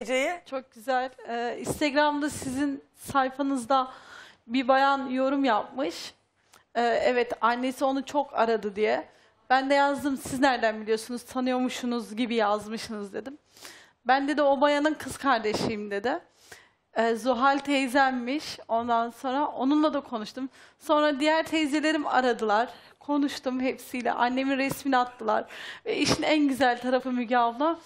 Ece'ye? Çok güzel. Ee, Instagram'da sizin sayfanızda bir bayan yorum yapmış. Ee, evet annesi onu çok aradı diye. Ben de yazdım siz nereden biliyorsunuz tanıyormuşsunuz gibi yazmışsınız dedim. Ben de de o bayanın kız kardeşiyim dedi. Ee, Zuhal teyzemmiş. Ondan sonra onunla da konuştum. Sonra diğer teyzelerim aradılar. Konuştum hepsiyle. Annemin resmini attılar. Ve işin en güzel tarafı Müge abla.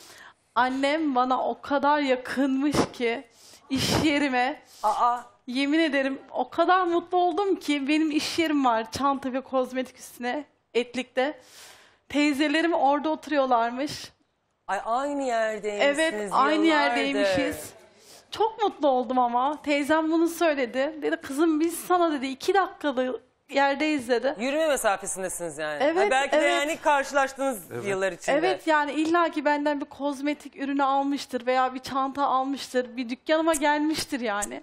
Annem bana o kadar yakınmış ki iş yerime Aa, yemin ederim o kadar mutlu oldum ki benim iş yerim var çanta ve kozmetik üstüne etlikte. Teyzelerim orada oturuyorlarmış. ay aynı yerdeymişsiniz. Evet aynı yıllardır. yerdeymişiz. Çok mutlu oldum ama. Teyzem bunu söyledi. Dedi kızım biz sana dedi iki dakikalık yerdeyiz dedi. Yürüme mesafesindesiniz yani. Evet, Ha, belki de evet. yani karşılaştığınız yıllar içinde. Evet yani illaki benden bir kozmetik ürünü almıştır veya bir çanta almıştır. Bir dükkanıma gelmiştir yani.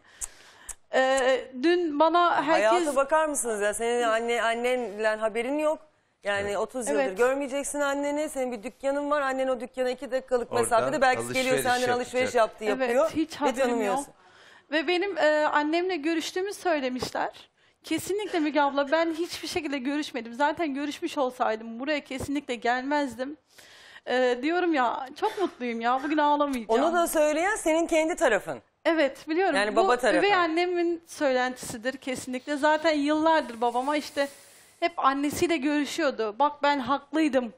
Ee, dün bana herkes... Hayata bakar mısınız ya? Senin anne annenle haberin yok. Yani 30 yıldır Evet. görmeyeceksin anneni. Senin bir dükkanın var. Annen o dükkana iki dakikalık Oradan mesafede belki geliyor alışveriş senden alışveriş yapacak. yaptı yapıyor. Evet hiç ve haberim yok. tanımıyorsun. Ve benim e, annemle görüştüğümü söylemişler. Kesinlikle Müge abla ben hiçbir şekilde görüşmedim. Zaten görüşmüş olsaydım buraya kesinlikle gelmezdim. E, diyorum ya çok mutluyum ya bugün ağlamayacağım. Onu da söyleyen senin kendi tarafın. Evet biliyorum. Yani Bu baba tarafı. üvey annemin söylentisidir kesinlikle. Zaten yıllardır babama işte hep annesiyle görüşüyordu. Bak ben haklıydım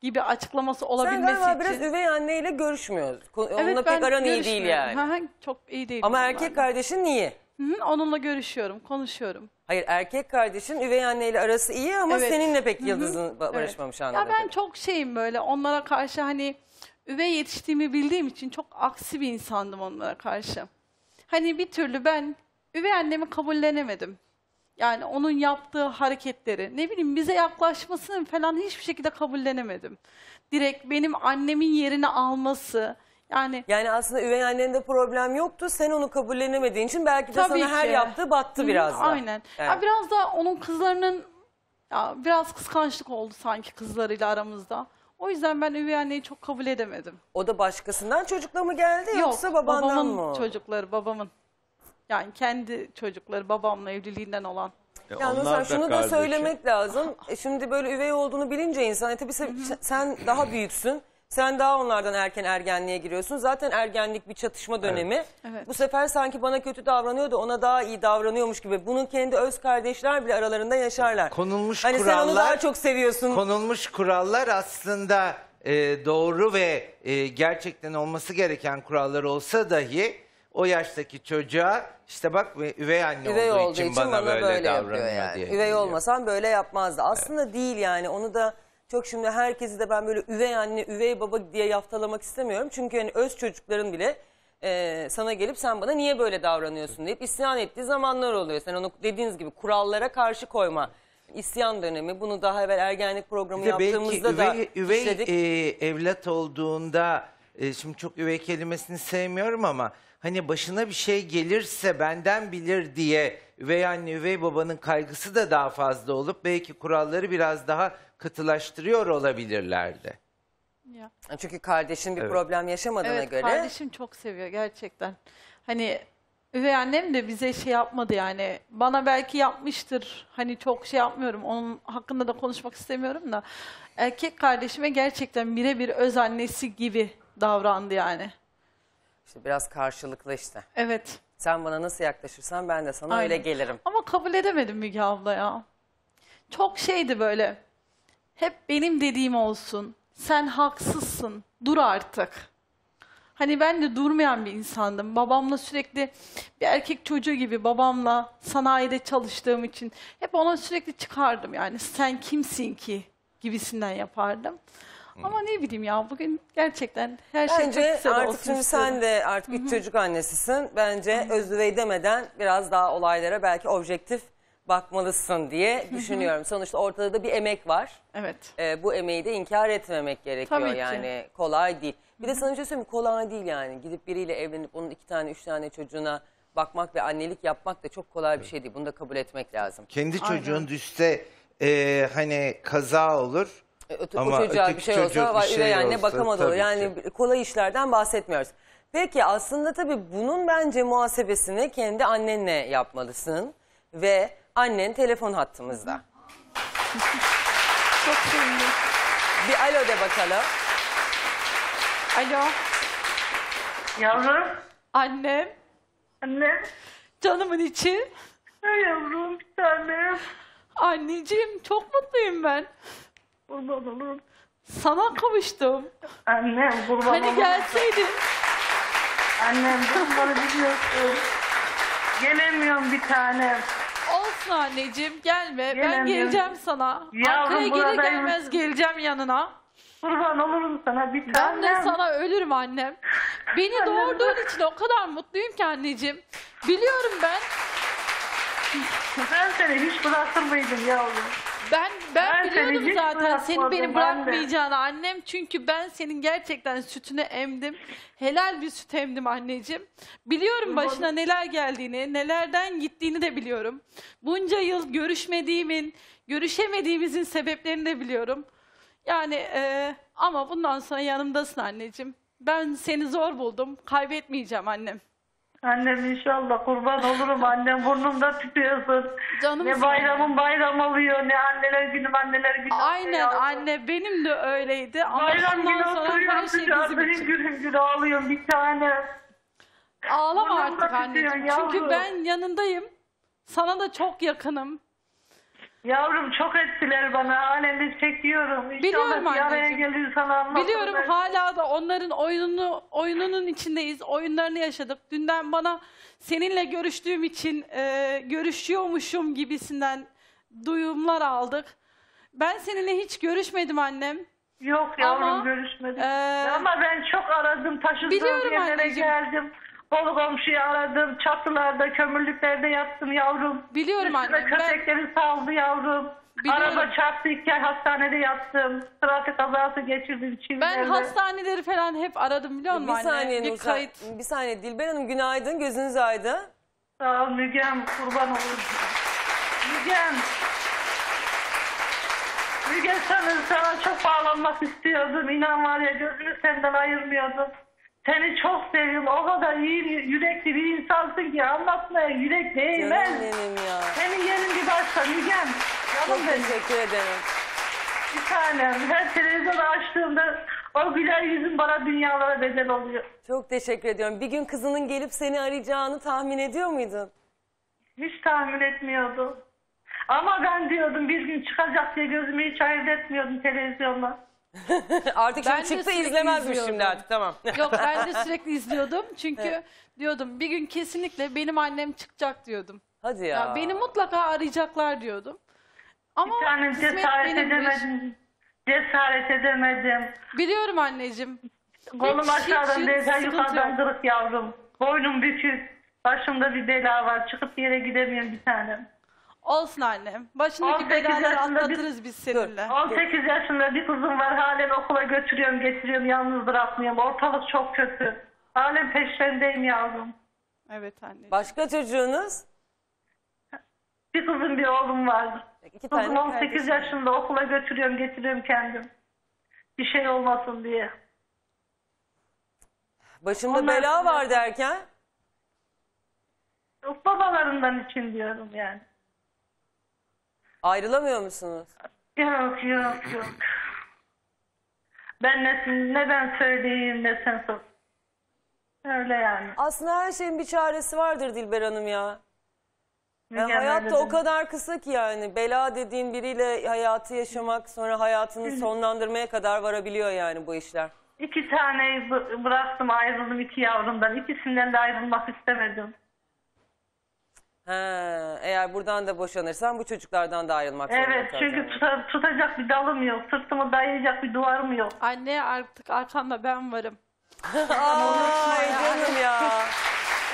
gibi açıklaması Sen olabilmesi galiba için. biraz üvey anneyle görüşmüyorsun. Ko- Onunla pek aran iyi değil görüşmüyorum. yani. Hı hı, çok iyi değil. Ama erkek kardeşin iyi. Hı hı, onunla görüşüyorum, konuşuyorum. Hayır erkek kardeşin üvey anneyle arası iyi ama Evet. seninle pek yıldızın ba- barışmamış anladığım Ya ben kadarıyla. çok şeyim böyle onlara karşı hani üvey yetiştiğimi bildiğim için çok aksi bir insandım onlara karşı. Hani bir türlü ben üvey annemi kabullenemedim. Yani onun yaptığı hareketleri, ne bileyim bize yaklaşmasını falan hiçbir şekilde kabullenemedim. Direkt benim annemin yerini alması, yani Yani aslında üvey annende problem yoktu. Sen onu kabullenemediğin için belki de Tabii sana her ki. yaptığı battı Hı biraz da. Aynen. Evet. Ya biraz da onun kızlarının ya biraz kıskançlık oldu sanki kızlarıyla aramızda. O yüzden ben üvey anneyi çok kabul edemedim. O da başkasından çocukla mı geldi Yok, yoksa babandan babamın mı? çocukları, babamın. Yani kendi çocukları, babamla evliliğinden olan. Yalnız Onlar şunu da kardeşi. söylemek lazım. E şimdi böyle üvey olduğunu bilince insan, e tabii sen, sen daha büyüksün. Sen daha onlardan erken ergenliğe giriyorsun. Zaten ergenlik bir çatışma dönemi. Evet. Bu sefer sanki bana kötü davranıyor da ona daha iyi davranıyormuş gibi. Bunun kendi öz kardeşler bile aralarında yaşarlar. Konulmuş hani sen onu kurallar- daha çok seviyorsun. Konulmuş kurallar aslında e, doğru ve e, gerçekten olması gereken kurallar olsa dahi o yaştaki çocuğa işte bak ve üvey anne Üvey olduğu, olduğu için, bana, böyle, yapıyor davranıyor yani. diye. Üvey olmasan böyle yapmazdı. Aslında değil yani onu da çok şimdi herkesi de ben böyle üvey anne, üvey baba diye yaftalamak istemiyorum. Çünkü hani öz çocukların bile e, sana gelip sen bana niye böyle davranıyorsun deyip isyan ettiği zamanlar oluyor. Sen onu dediğiniz gibi kurallara karşı koyma. İsyan dönemi bunu daha evvel ergenlik programı Bir de belki yaptığımızda da üvey, üvey işledik. e, evlat olduğunda e, şimdi çok üvey kelimesini sevmiyorum ama hani başına bir şey gelirse benden bilir diye üvey anne üvey babanın kaygısı da daha fazla olup belki kuralları biraz daha katılaştırıyor olabilirlerdi. Ya. Çünkü kardeşin bir Evet. problem yaşamadığına Evet, göre. kardeşim çok seviyor gerçekten. Hani üvey annem de bize şey yapmadı yani. Bana belki yapmıştır. Hani çok şey yapmıyorum. Onun hakkında da konuşmak istemiyorum da. Erkek kardeşime gerçekten birebir öz annesi gibi davrandı yani. İşte biraz karşılıklı işte. Evet. Sen bana nasıl yaklaşırsan ben de sana öyle Aynen. gelirim. Ama kabul edemedim Müge abla ya. Çok şeydi böyle. Hep benim dediğim olsun. Sen haksızsın. Dur artık. Hani ben de durmayan bir insandım. Babamla sürekli bir erkek çocuğu gibi babamla sanayide çalıştığım için hep ona sürekli çıkardım yani. Sen kimsin ki gibisinden yapardım. Ama ne bileyim ya bugün gerçekten her şey çok Bence güzel artık olsun şimdi istiyorum. sen de artık bir çocuk annesisin. Bence özüvey demeden biraz daha olaylara belki objektif bakmalısın diye düşünüyorum. Sonuçta ortada da bir emek var. Evet. Ee, bu emeği de inkar etmemek gerekiyor Tabii ki. yani kolay değil. Bir de sana bir şey söyleyeyim mi? kolay değil yani. Gidip biriyle evlenip onun iki tane üç tane çocuğuna bakmak ve annelik yapmak da çok kolay bir şey değil. Bunu da kabul etmek lazım. Kendi Aynen. çocuğun düşse e, hani kaza olur. Öte- Ama o çocuğa bir şey olsa bir vay şey üvey anne olsa bakamadı Yani ki. kolay işlerden bahsetmiyoruz. Peki aslında tabii bunun bence muhasebesini kendi annenle yapmalısın. Ve annen telefon hattımızda. Çok sevindim. Bir alo de bakalım. Alo. Yavrum. Annem. Anne. Canımın içi. Ay yavrum bir tanem. Anneciğim çok mutluyum ben. Kurban olurum. Sana kavuştum. Annem kurban Hani olurum. gelseydin. Annem durumları biliyorsun. Gelemiyorum bir tanem. Olsun anneciğim gelme. Ben geleceğim sana. Yavrum, Ankara'ya gelir gelmez geleceğim yanına. Kurban olurum sana bir Ben tanem. de sana ölürüm annem. Beni doğurduğun için o kadar mutluyum ki anneciğim. Biliyorum ben. Ben seni hiç bırakır mıydım yavrum? Ben ben, Ben seni biliyordum hiç zaten seni bırakmadım, beni ben de. bırakmayacağını annem. Çünkü ben senin gerçekten sütünü emdim. Helal bir süt emdim anneciğim. Biliyorum başına neler geldiğini, nelerden gittiğini de biliyorum. Bunca yıl görüşmediğimin, görüşemediğimizin sebeplerini de biliyorum. Yani e, ama bundan sonra yanımdasın anneciğim. Ben seni zor buldum. Kaybetmeyeceğim annem. Annem inşallah kurban olurum. Annem burnumda tutuyorsun. Canım Ne bayramın bayram oluyor ne anneler günüm anneler günü. Aynen anne benim de öyleydi ama Bayram günü oturuyorum şey dışarıda hüngür hüngür ağlıyorum bir tane. Ağlama Burnumda artık anneciğim. Çünkü ben yanındayım. Sana da çok yakınım. Yavrum çok ettiler bana. Halen de çekiyorum. İnşallah Biliyorum bir araya anneciğim. gelir sana anlatırım. Biliyorum ben. hala da onların oyununu oyununun içindeyiz. Oyunlarını yaşadık. Dünden bana seninle görüştüğüm için e, görüşüyormuşum gibisinden duyumlar aldık. Ben seninle hiç görüşmedim annem. Yok yavrum Ama, görüşmedik. eee, Ama ben çok aradım. Taşındığım Biliyorum yerlere anneciğim. geldim. Kolu komşuyu aradım. Çatılarda, kömürlüklerde yattım yavrum. Biliyorum Üstüne annem. Ben, köpekleri saldı yavrum. Biliyorum. Araba çarptı iki ay hastanede yattım. Trafik kazası geçirdim ben çimlerde. hastaneleri falan hep aradım biliyor musun Bir anne? saniye Bir kayıt. Bir saniye Dilber Hanım günaydın. Gözünüz aydın. Sağ ol Mügem kurban olurum. Mügem. Mügem sana, sana çok bağlanmak istiyordum. İnan var ya gözümü senden ayırmıyordum. Seni çok seviyorum. O kadar iyi yürekli bir insansın ki anlatmaya yürek Canım değmez. benim ya. Senin yerin bir başka Mügem. Çok Canım benim. teşekkür ederim. Bir tanem. Her televizyonu açtığımda o güler yüzün bana dünyalara bedel oluyor. Çok teşekkür ediyorum. Bir gün kızının gelip seni arayacağını tahmin ediyor muydun? Hiç tahmin etmiyordum. Ama ben diyordum bir gün çıkacak diye gözümü hiç ayırt etmiyordum televizyonda. artık Ben şimdi çıktı izlemezmiş izliyordum. şimdi artık tamam. Yok ben de sürekli izliyordum. Çünkü diyordum bir gün kesinlikle benim annem çıkacak diyordum. Hadi ya. Ya beni mutlaka arayacaklar diyordum. Ama Bir tanem cesaret edemedim. Cesaret edemedim. Biliyorum anneciğim. Kolum Hiç- aşağıdan sıkıntı yukarıdan kırık yavrum. Boynum bükük. Başımda bir bela var. Çıkıp bir yere gidemiyorum bir tanem. Olsun annem. Başındaki 18 belaları yaşında bir- atlatırız biz seninle. 18 yaşında bir kızım var. Halen okula götürüyorum, getiriyorum. Yalnız bırakmıyorum. Ortalık çok kötü. Halen peşlerindeyim yavrum. Evet anne. Başka çocuğunuz? Bir kızım bir oğlum var. İki tane Kızım 18 kardeşim. yaşında okula götürüyorum, getiriyorum kendim. Bir şey olmasın diye. Başında Onlar bela var derken? Yok, Babalarından için diyorum yani. Ayrılamıyor musunuz? Yok yok yok. Ben ne, ne ben söyleyeyim ne sen sor. Öyle yani. Aslında her şeyin bir çaresi vardır Dilber Hanım ya. Yani Mükemmel hayat da dedim. o kadar kısa ki yani. Bela dediğin biriyle hayatı yaşamak sonra hayatını sonlandırmaya kadar varabiliyor yani bu işler. İki taneyi bı- bıraktım ayrıldım iki yavrumdan. İkisinden de ayrılmak istemedim. He, eğer buradan da boşanırsan bu çocuklardan da ayrılmak zorunda Evet çünkü tuta- tutacak bir dalım yok. Sırtımı dayayacak bir duvarım yok. Anne artık arkanda ben varım. Ay canım ya.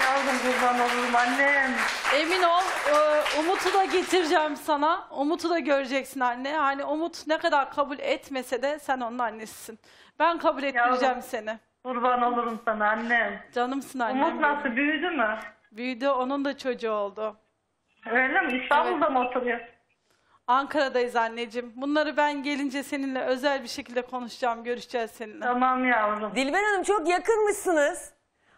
Yavrum kurban olurum annem. Emin ol e, Umut'u da getireceğim sana. Umut'u da göreceksin anne. Hani Umut ne kadar kabul etmese de sen onun annesisin. Ben kabul ettireceğim seni. Kurban olurum sana annem. Canımsın annem. Umut nasıl büyüdü mü? Büyüdü onun da çocuğu oldu. Öyle mi? İstanbul'da mı oturuyor? Ankara'dayız anneciğim. Bunları ben gelince seninle özel bir şekilde konuşacağım, görüşeceğiz seninle. Tamam yavrum. Dilber Hanım çok yakınmışsınız.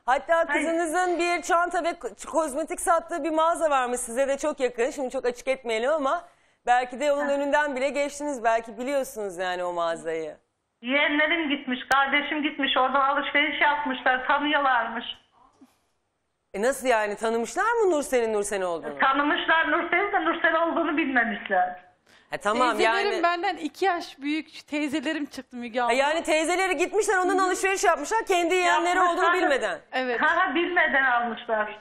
Hatta kızınızın bir çanta ve ko- kozmetik sattığı bir mağaza varmış size de çok yakın. Şimdi çok açık etmeyelim ama belki de onun önünden bile geçtiniz. Belki biliyorsunuz yani o mağazayı. Yeğenlerim gitmiş, kardeşim gitmiş. Oradan alışveriş yapmışlar, tanıyorlarmış. E nasıl yani tanımışlar mı Nursel'in Nursel olduğunu? Tanımışlar Nursel'in de Nursel olduğunu bilmemişler. Ha, tamam Teyzelerim yani. benden iki yaş büyük teyzelerim çıktı Müge Ha, abla. yani teyzeleri gitmişler ondan alışveriş yapmışlar kendi yeğenleri olduğunu bilmeden. Evet. Ha ha bilmeden almışlar.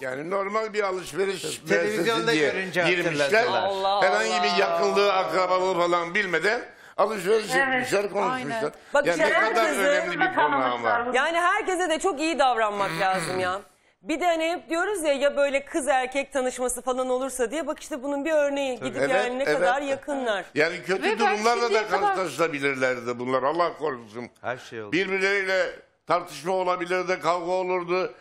Yani normal bir alışveriş Televizyonda diye görünce girmişler. hatırladılar. Allah Herhangi bir yakınlığı, akrabalığı falan bilmeden alışveriş Evet, etmişler, konuşmuşlar. aynen. Bak yani işte ne kadar önemli bir konu ama. Yani herkese de çok iyi davranmak lazım ya. Bir de hani hep diyoruz ya ya böyle kız erkek tanışması falan olursa diye bak işte bunun bir örneği. Gidip Evet, yani ne evet. kadar yakınlar. Yani kötü Ve ben durumlarla şimdiye da kadar- karşılaşabilirlerdi bunlar. Allah korusun. Her şey oldu. Birbirleriyle tartışma olabilirdi, kavga olurdu.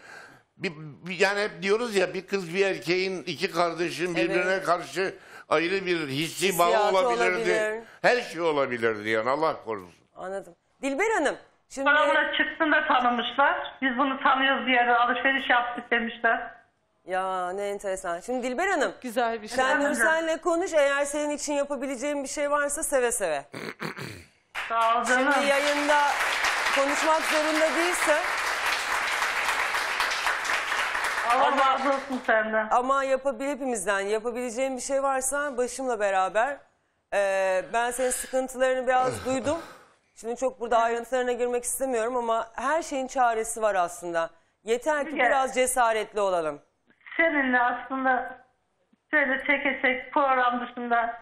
Bir, bir- yani hep diyoruz ya bir kız bir erkeğin iki kardeşin birbirine Evet. karşı ayrı bir hissi bağı Hissiyatı olabilirdi. olabilir. Her şey olabilirdi yani Allah korusun. Anladım. Dilber Hanım şimdi Sonra buna çıktığında tanımışlar. Biz bunu tanıyoruz diye de alışveriş yaptık demişler. ya ne enteresan. Şimdi Dilber Hanım Güzel bir şey. sen? Nursel'le konuş eğer senin için yapabileceğin bir şey varsa seve seve. Sağ ol canım. Şimdi yayında konuşmak zorunda değilse Allah razı olsun senden. ama yapabil hepimizden yapabileceğin bir şey varsa başımla beraber Ee, ben senin sıkıntılarını biraz duydum. Şimdi çok burada ayrıntılarına girmek istemiyorum ama her şeyin çaresi var aslında. Yeter ki Müge. biraz cesaretli olalım. Seninle aslında şöyle çeke çek program dışında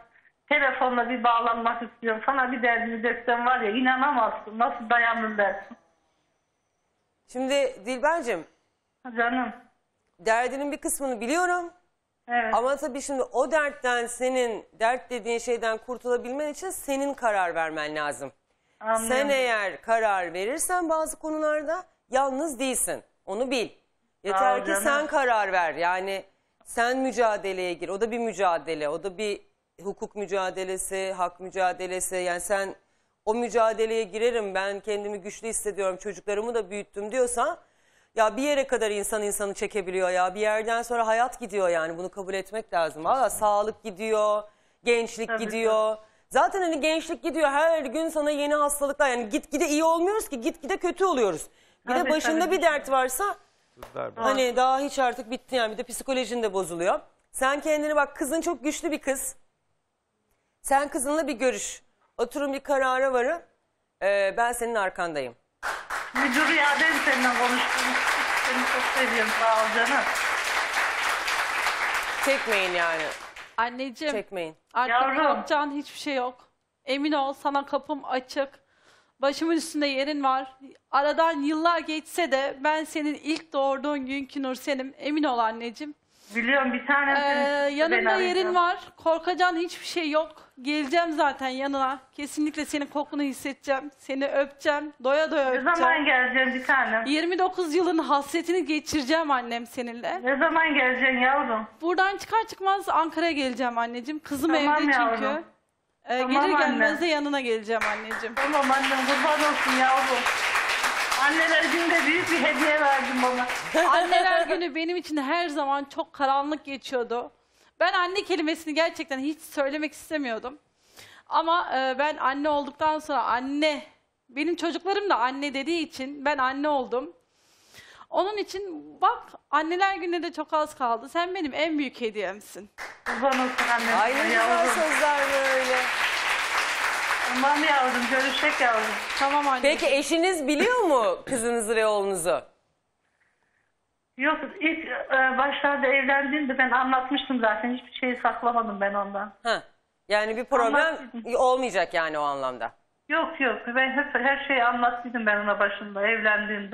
telefonla bir bağlanmak istiyorum. Sana bir derdimi döksem var ya inanamazsın. Nasıl dayandın dersin. Şimdi Dilber'cim Canım. derdinin bir kısmını biliyorum. Evet. Ama tabii şimdi o dertten senin dert dediğin şeyden kurtulabilmen için senin karar vermen lazım. Anlıyorum. Sen eğer karar verirsen bazı konularda yalnız değilsin. Onu bil. Yeter ki canım. sen karar ver. Yani sen mücadeleye gir. O da bir mücadele. O da bir hukuk mücadelesi, hak mücadelesi. Yani sen o mücadeleye girerim ben kendimi güçlü hissediyorum çocuklarımı da büyüttüm diyorsan ya bir yere kadar insan insanı çekebiliyor ya bir yerden sonra hayat gidiyor yani bunu kabul etmek lazım. Valla sağlık gidiyor, gençlik Tabii, gidiyor. Zaten hani gençlik gidiyor her gün sana yeni hastalıklar yani gitgide iyi olmuyoruz ki gitgide kötü oluyoruz. Bir de Tabii, başında tabii. bir dert varsa hani daha hiç artık bitti yani bir de psikolojin de bozuluyor. Sen kendini bak kızın çok güçlü bir kız. Sen kızınla bir görüş. Oturun bir karara varın. Ee, ben senin arkandayım. Müdür ya ben seninle konuştum. Seni çok seviyorum. Sağ ol canım. Çekmeyin yani. Anneciğim Çekmeyin. artık Yavrum. korkacağın hiçbir şey yok. Emin ol sana kapım açık. Başımın üstünde yerin var. Aradan yıllar geçse de ben senin ilk doğurduğun günkü Nursen'im. Emin ol anneciğim. Biliyorum bir tane Ee, yanında yerin var. Korkacağın hiçbir şey yok. Geleceğim zaten yanına. Kesinlikle senin kokunu hissedeceğim. Seni öpeceğim. Doya doya Ne öpeceğim. zaman geleceğim bir tanem? 29 yılın hasretini geçireceğim annem seninle. Ne zaman geleceksin yavrum? Buradan çıkar çıkmaz Ankara'ya geleceğim anneciğim. Kızım Tamam evde çünkü. yavrum. Ee, Tamam gelir anne. gelmez de yanına geleceğim anneciğim. Tamam annem kurban olsun yavrum. Anneler günde büyük bir hediye verdin bana. Anneler günü benim için her zaman çok karanlık geçiyordu. Ben anne kelimesini gerçekten hiç söylemek istemiyordum. Ama e, ben anne olduktan sonra anne, benim çocuklarım da anne dediği için ben anne oldum. Onun için bak anneler gününe de çok az kaldı. Sen benim en büyük hediyemsin. Kurban olsun annem. Ay ne güzel sözler böyle. Tamam yavrum görüşecek yavrum. Tamam anne. Peki eşiniz biliyor mu kızınızı ve oğlunuzu? Yok ilk e, başlarda evlendiğimde ben anlatmıştım zaten. Hiçbir şeyi saklamadım ben ondan. Ha. Yani bir problem olmayacak yani o anlamda. Yok yok ben hep her şeyi anlattıydım ben ona başında evlendiğimde.